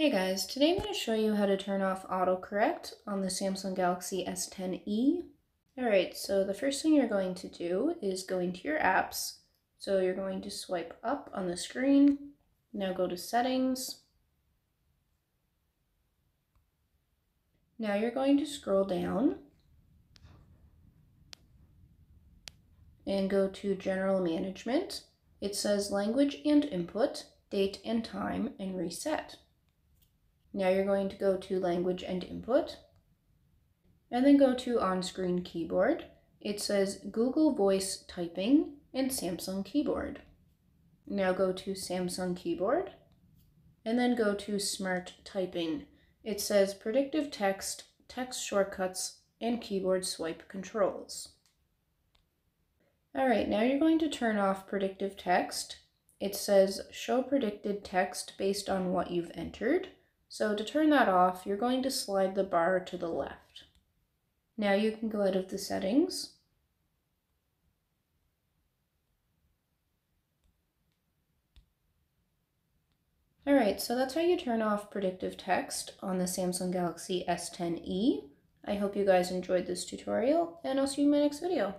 Hey guys, today I'm going to show you how to turn off autocorrect on the Samsung Galaxy S10e. Alright, so the first thing you're going to do is go into your apps. So you're going to swipe up on the screen, now go to settings. Now you're going to scroll down and go to general management. It says language and input, date and time, and reset. Now you're going to go to language and input and then go to on-screen keyboard. It says Google Voice Typing and Samsung Keyboard. Now go to Samsung Keyboard and then go to Smart Typing. It says Predictive Text, Text Shortcuts, and Keyboard Swipe Controls. Alright, now you're going to turn off predictive text. It says show predicted text based on what you've entered. So to turn that off, you're going to slide the bar to the left. Now you can go out of the settings. Alright, so that's how you turn off predictive text on the Samsung Galaxy S10e. I hope you guys enjoyed this tutorial, and I'll see you in my next video.